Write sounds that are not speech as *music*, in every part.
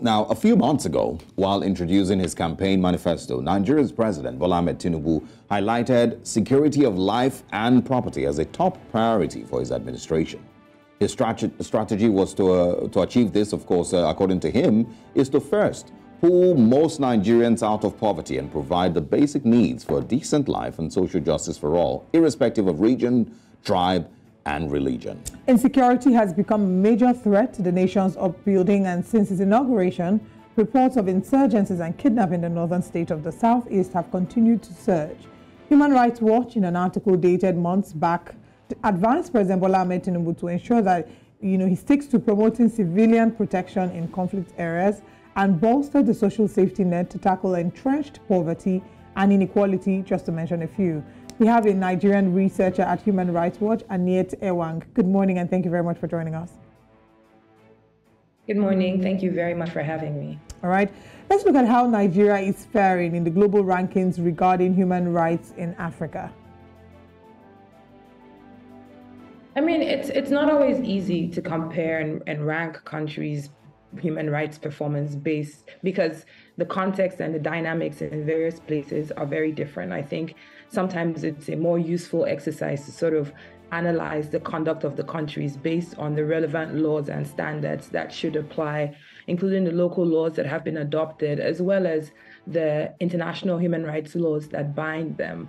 Now, a few months ago, while introducing his campaign manifesto, Nigeria's President Bola Ahmed Tinubu highlighted security of life and property as a top priority for his administration. His strategy was to, uh, to achieve this, of course, uh, according to him, is to first pull most Nigerians out of poverty and provide the basic needs for a decent life and social justice for all, irrespective of region, tribe, and religion. Insecurity has become a major threat to the nation's upbuilding and since its inauguration, reports of insurgencies and kidnapping in the northern state of the southeast have continued to surge. Human Rights Watch, in an article dated months back, advised President Bola Ahmed Tinubu to ensure that you know, he sticks to promoting civilian protection in conflict areas and bolster the social safety net to tackle entrenched poverty and inequality, just to mention a few. We have a Nigerian researcher at Human Rights Watch, Aniet Ewang. Good morning and thank you very much for joining us. Good morning. Thank you very much for having me. All right. Let's look at how Nigeria is faring in the global rankings regarding human rights in Africa. I mean, it's it's not always easy to compare and, and rank countries human rights performance based because the context and the dynamics in various places are very different. I think sometimes it's a more useful exercise to sort of analyze the conduct of the countries based on the relevant laws and standards that should apply, including the local laws that have been adopted, as well as the international human rights laws that bind them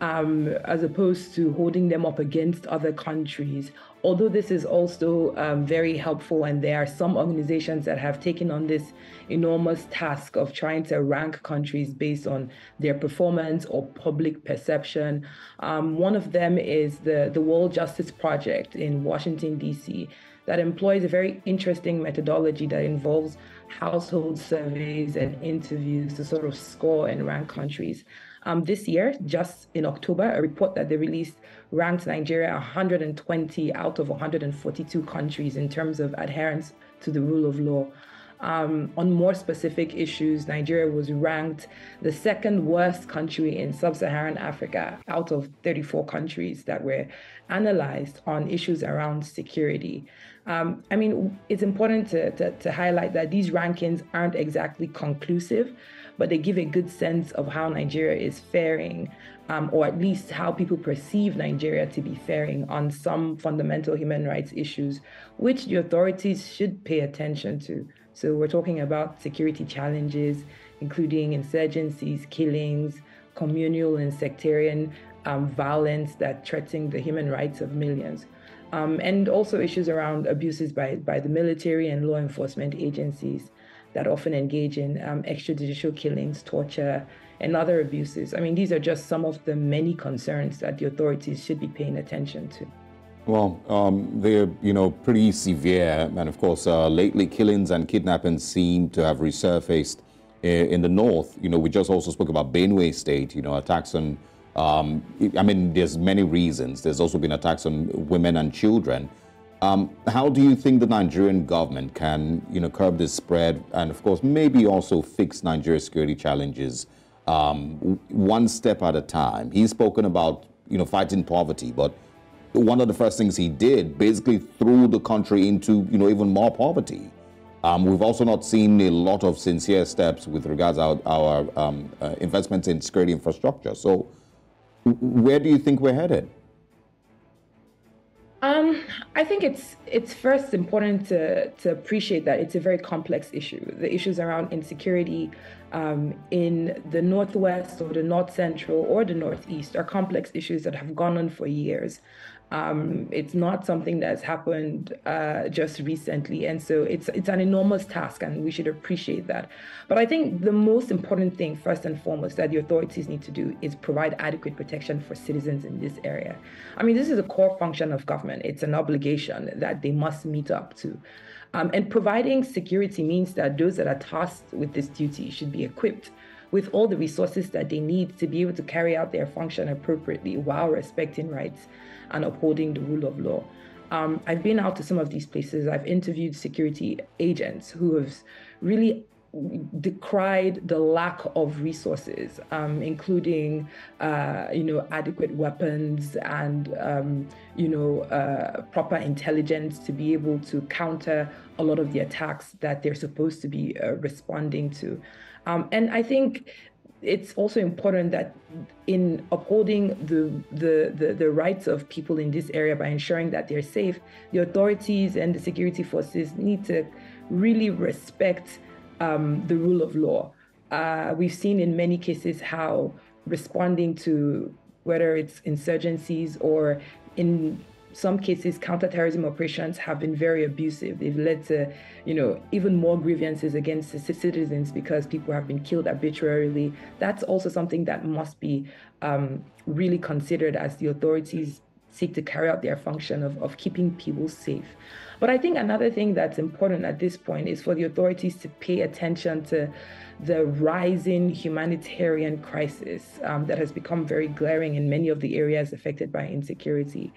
um, as opposed to holding them up against other countries. Although this is also um, very helpful, and there are some organizations that have taken on this enormous task of trying to rank countries based on their performance or public perception. Um, one of them is the, the World Justice Project in Washington, D.C., that employs a very interesting methodology that involves household surveys and interviews to sort of score and rank countries. Um, this year, just in October, a report that they released ranked Nigeria 120 out of 142 countries in terms of adherence to the rule of law. Um, on more specific issues, Nigeria was ranked the second worst country in sub Saharan Africa out of 34 countries that were analyzed on issues around security. Um, I mean, it's important to, to, to highlight that these rankings aren't exactly conclusive but they give a good sense of how Nigeria is faring, um, or at least how people perceive Nigeria to be faring on some fundamental human rights issues, which the authorities should pay attention to. So we're talking about security challenges, including insurgencies, killings, communal and sectarian um, violence that threaten the human rights of millions. Um, and also issues around abuses by, by the military and law enforcement agencies that often engage in um, extrajudicial killings, torture, and other abuses. I mean, these are just some of the many concerns that the authorities should be paying attention to. Well, um, they're, you know, pretty severe. And of course, uh, lately killings and kidnappings seem to have resurfaced in the north. You know, we just also spoke about Benue State, you know, attacks on, um, I mean, there's many reasons. There's also been attacks on women and children. Um, how do you think the Nigerian government can, you know, curb this spread and, of course, maybe also fix Nigeria's security challenges um, one step at a time? He's spoken about, you know, fighting poverty, but one of the first things he did basically threw the country into, you know, even more poverty. Um, we've also not seen a lot of sincere steps with regards to our, our um, uh, investments in security infrastructure. So, where do you think we're headed? I think it's it's first important to to appreciate that it's a very complex issue. The issues around insecurity um, in the northwest or the north central or the northeast are complex issues that have gone on for years. Um, it's not something that's happened uh, just recently, and so it's it's an enormous task, and we should appreciate that. But I think the most important thing, first and foremost, that the authorities need to do is provide adequate protection for citizens in this area. I mean, this is a core function of government; it's an obligation that they must meet up to. Um, and providing security means that those that are tasked with this duty should be equipped with all the resources that they need to be able to carry out their function appropriately while respecting rights and upholding the rule of law. Um, I've been out to some of these places. I've interviewed security agents who have really decried the lack of resources, um, including, uh, you know, adequate weapons and, um, you know, uh, proper intelligence to be able to counter a lot of the attacks that they're supposed to be uh, responding to. Um, and I think it's also important that in upholding the, the, the, the, rights of people in this area by ensuring that they're safe, the authorities and the security forces need to really respect um, the rule of law. Uh, we've seen in many cases how responding to whether it's insurgencies or in some cases counterterrorism operations have been very abusive. They've led to, you know, even more grievances against citizens because people have been killed arbitrarily. That's also something that must be um, really considered as the authorities seek to carry out their function of, of keeping people safe. But I think another thing that's important at this point is for the authorities to pay attention to the rising humanitarian crisis um, that has become very glaring in many of the areas affected by insecurity.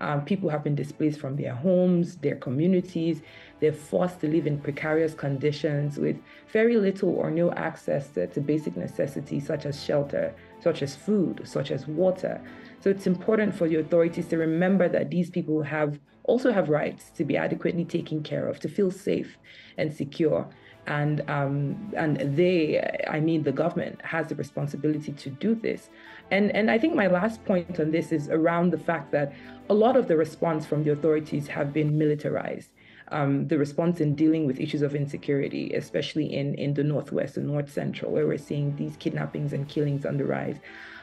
Um, people have been displaced from their homes, their communities. They're forced to live in precarious conditions with very little or no access to, to basic necessities such as shelter, such as food, such as water. So it's important for the authorities to remember that these people have also have rights to be adequately taken care of, to feel safe and secure. And um, and they, I mean, the government has the responsibility to do this. And and I think my last point on this is around the fact that a lot of the response from the authorities have been militarized. Um, the response in dealing with issues of insecurity, especially in, in the Northwest and North Central, where we're seeing these kidnappings and killings on the rise.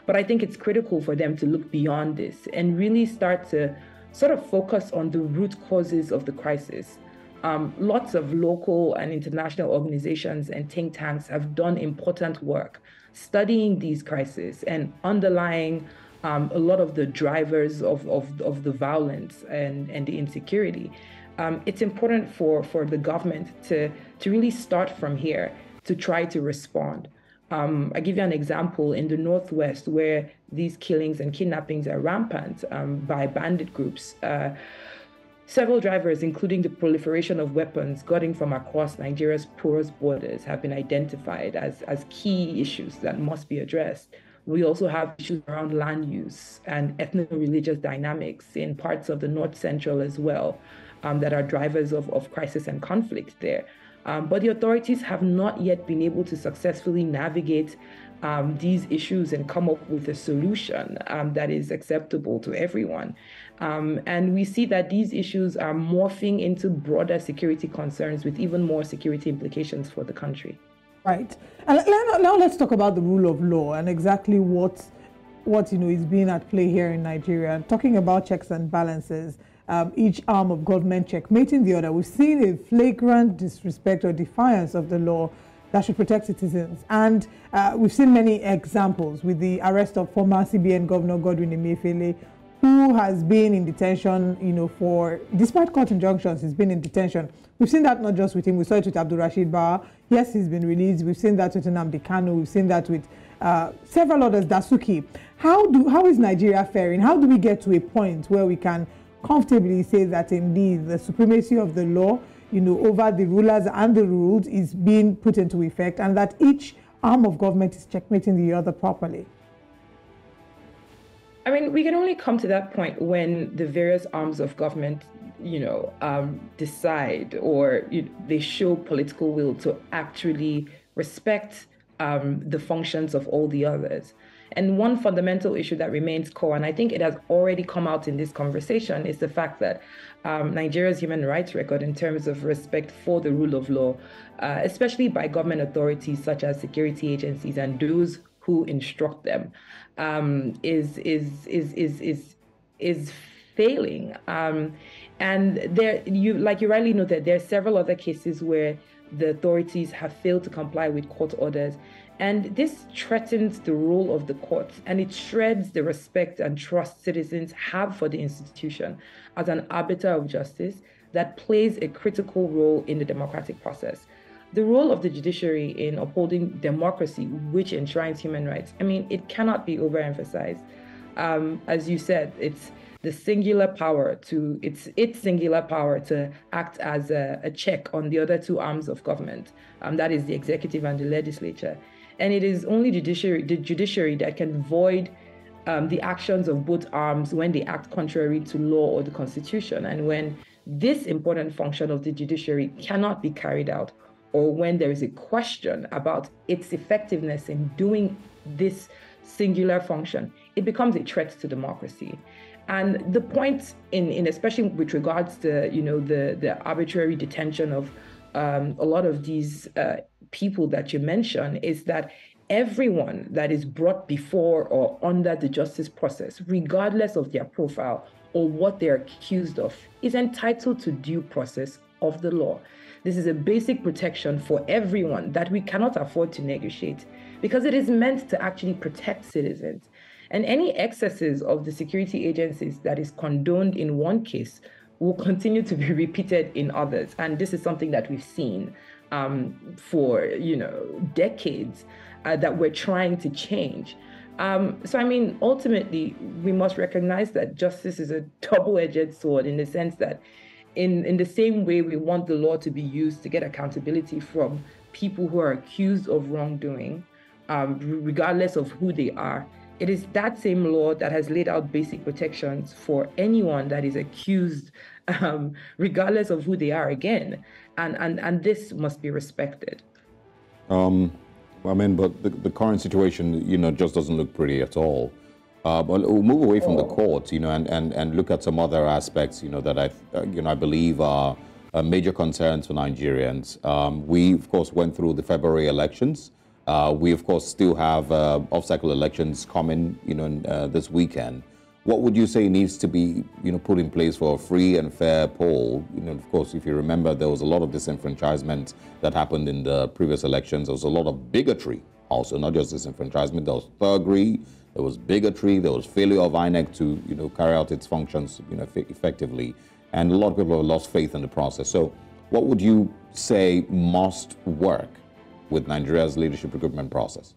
But I think it's critical for them to look beyond this and really start to sort of focus on the root causes of the crisis. Um, lots of local and international organizations and think tanks have done important work studying these crises and underlying um, a lot of the drivers of, of, of the violence and, and the insecurity. Um, it's important for, for the government to, to really start from here to try to respond. Um, I give you an example in the Northwest where these killings and kidnappings are rampant um, by bandit groups. Uh, several drivers, including the proliferation of weapons gotten from across Nigeria's porous borders, have been identified as, as key issues that must be addressed. We also have issues around land use and ethno religious dynamics in parts of the North Central as well um, that are drivers of, of crisis and conflict there. Um, but the authorities have not yet been able to successfully navigate um, these issues and come up with a solution um, that is acceptable to everyone. Um, and we see that these issues are morphing into broader security concerns with even more security implications for the country. Right. And now let's talk about the rule of law and exactly what what you know is being at play here in Nigeria. Talking about checks and balances um, each arm of government checkmating the other. We've seen a flagrant disrespect or defiance of the law that should protect citizens. And uh, we've seen many examples with the arrest of former CBN Governor Godwin Emefiele, who has been in detention, you know, for, despite court injunctions, he's been in detention. We've seen that not just with him, we saw it with Abdul Rashid Bawa. Yes, he's been released. We've seen that with Nnamdi Kanu. We've seen that with uh, several others, Dasuki. How, do, how is Nigeria faring? How do we get to a point where we can comfortably say that indeed the supremacy of the law, you know, over the rulers and the ruled is being put into effect and that each arm of government is checkmating the other properly? I mean, we can only come to that point when the various arms of government, you know, um, decide or you they show political will to actually respect um, the functions of all the others. And one fundamental issue that remains core, and I think it has already come out in this conversation, is the fact that um, Nigeria's human rights record in terms of respect for the rule of law, uh, especially by government authorities such as security agencies and those who instruct them, um, is, is, is, is, is, is failing. Um, and there, you, like you rightly noted, there are several other cases where the authorities have failed to comply with court orders and this threatens the role of the courts and it shreds the respect and trust citizens have for the institution as an arbiter of justice that plays a critical role in the democratic process. The role of the judiciary in upholding democracy, which enshrines human rights, I mean, it cannot be overemphasized. Um, as you said, it's the singular power to its its singular power to act as a, a check on the other two arms of government. Um, that is the executive and the legislature. And it is only judiciary, the judiciary that can void um, the actions of both arms when they act contrary to law or the constitution. And when this important function of the judiciary cannot be carried out, or when there is a question about its effectiveness in doing this singular function, it becomes a threat to democracy. And the point in, in especially with regards to you know the the arbitrary detention of um, a lot of these uh, people that you mention is that everyone that is brought before or under the justice process, regardless of their profile or what they're accused of, is entitled to due process of the law. This is a basic protection for everyone that we cannot afford to negotiate because it is meant to actually protect citizens. And any excesses of the security agencies that is condoned in one case will continue to be *laughs* repeated in others. And this is something that we've seen um, for you know decades uh, that we're trying to change. Um, so I mean, ultimately, we must recognize that justice is a *laughs* double-edged sword in the sense that, in in the same way we want the law to be used to get accountability from people who are accused of wrongdoing, um, regardless of who they are. It is that same law that has laid out basic protections for anyone that is accused, *laughs* um, regardless of who they are. Again, and and and this must be respected. Um, I mean, but the, the current situation, you know, just doesn't look pretty at all. Uh, but we'll move away from oh. the court, you know, and, and, and look at some other aspects, you know, that I, uh, you know, I believe are uh, major concerns for Nigerians. Um, we, of course, went through the February elections. Uh, we, of course, still have uh, off-cycle elections coming, you know, uh, this weekend. What would you say needs to be, you know, put in place for a free and fair poll? You know, of course, if you remember, there was a lot of disenfranchisement that happened in the previous elections. There was a lot of bigotry, also not just disenfranchisement. There was thuggery, there was bigotry, there was failure of INEC to, you know, carry out its functions, you know, effectively, and a lot of people have lost faith in the process. So, what would you say must work with Nigeria's leadership recruitment process?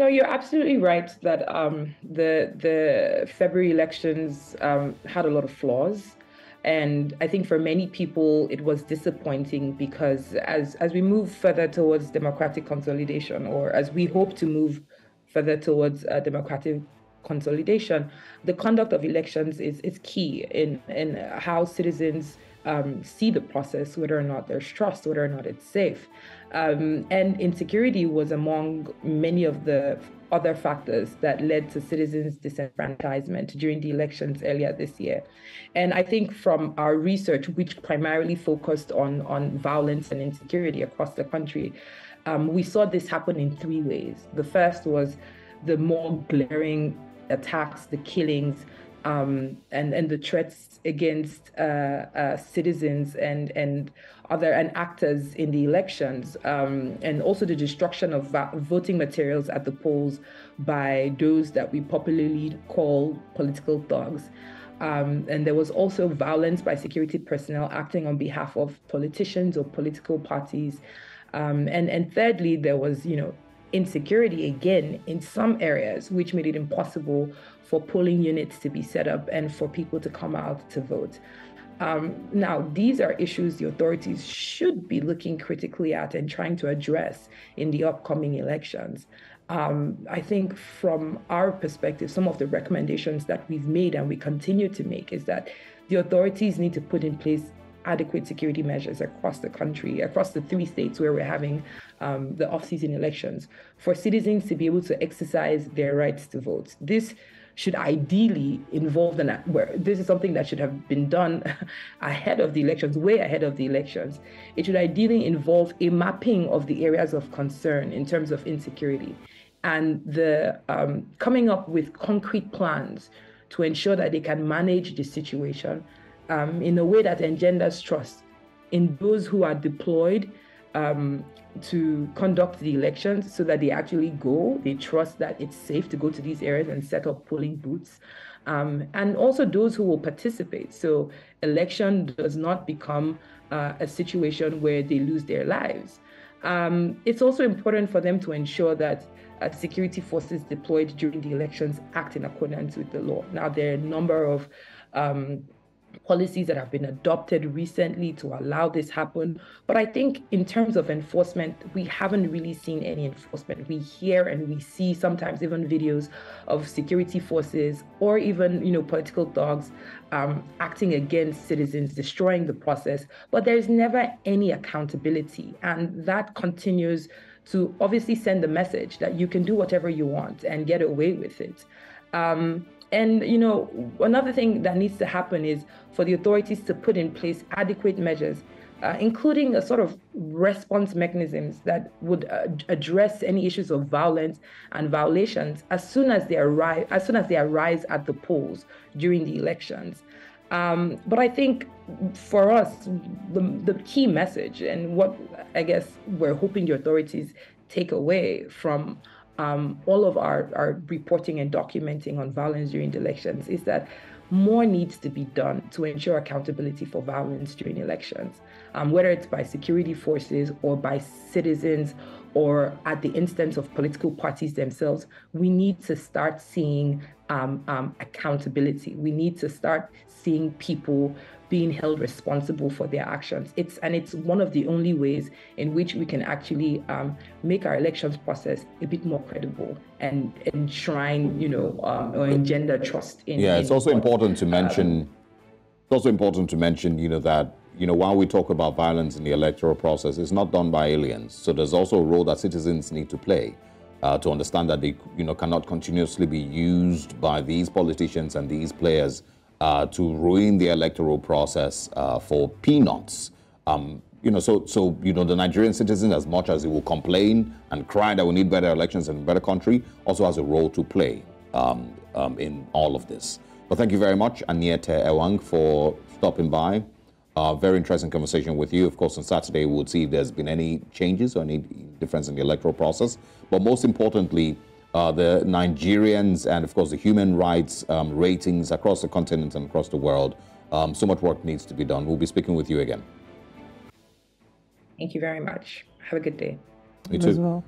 No, you're absolutely right that um, the the February elections um, had a lot of flaws, and I think for many people it was disappointing because as as we move further towards democratic consolidation, or as we hope to move further towards uh, democratic consolidation, the conduct of elections is is key in in how citizens um, see the process, whether or not there's trust, whether or not it's safe. Um, and insecurity was among many of the other factors that led to citizens' disenfranchisement during the elections earlier this year. And I think from our research, which primarily focused on, on violence and insecurity across the country, um, we saw this happen in three ways. The first was the more glaring attacks, the killings, um, and and the threats against uh, uh, citizens and and other and actors in the elections, um, and also the destruction of voting materials at the polls by those that we popularly call political thugs. Um, and there was also violence by security personnel acting on behalf of politicians or political parties. Um, and and thirdly, there was you know insecurity again in some areas, which made it impossible for polling units to be set up and for people to come out to vote. Um, now, these are issues the authorities should be looking critically at and trying to address in the upcoming elections. Um, I think from our perspective, some of the recommendations that we've made and we continue to make is that the authorities need to put in place adequate security measures across the country, across the three states where we're having um, the off-season elections, for citizens to be able to exercise their rights to vote. This should ideally involve an where this is something that should have been done *laughs* ahead of the elections, way ahead of the elections. It should ideally involve a mapping of the areas of concern in terms of insecurity, and the um, coming up with concrete plans to ensure that they can manage the situation um, in a way that engenders trust in those who are deployed um, to conduct the elections so that they actually go, they trust that it's safe to go to these areas and set up polling booths. Um, and also those who will participate. So election does not become uh, a situation where they lose their lives. Um, it's also important for them to ensure that uh, security forces deployed during the elections act in accordance with the law. Now, there are a number of um, policies that have been adopted recently to allow this happen. But i think in terms of enforcement we haven't really seen any enforcement. We hear and we see sometimes even videos of security forces or even you know political thugs um, acting against citizens destroying the process. But there's never any accountability. And that continues to obviously send the message that you can do whatever you want and get away with it. Um, and you know, another thing that needs to happen is for the authorities to put in place adequate measures, uh, including a sort of response mechanisms that would uh, address any issues of violence and violations as soon as they arrive, as soon as they arise at the polls during the elections. Um, but I think for us, the, the key message and what I guess we're hoping the authorities take away from um, all of our, our reporting and documenting on violence during the elections is that more needs to be done to ensure accountability for violence during elections, um, whether it's by security forces or by citizens or at the instance of political parties themselves. We need to start seeing um, um accountability. We need to start seeing people being held responsible for their actions. It's and it's one of the only ways in which we can actually um, make our elections process a bit more credible and enshrine, you know, um, or engender trust in. Yeah, it's also what, important to mention. Um, it's also important to mention, you know, that you know while we talk about violence in the electoral process, it's not done by aliens. So there's also a role that citizens need to play. Uh, to understand that they you know cannot continuously be used by these politicians and these players uh, to ruin the electoral process uh, for peanuts. Um, you know, so so you know, the Nigerian citizen, as much as he will complain and cry that we need better elections and a better country, also has a role to play um, um, in all of this. But thank you very much, Anietie Ewang, for stopping by. Uh, very interesting conversation with you. Of course, on Saturday we'll see if there's been any changes or any difference in the electoral process. But most importantly, uh, the Nigerians and, of course, the human rights um, ratings across the continent and across the world. Um, so much work needs to be done. We'll be speaking with you again. Thank you very much. Have a good day. You too.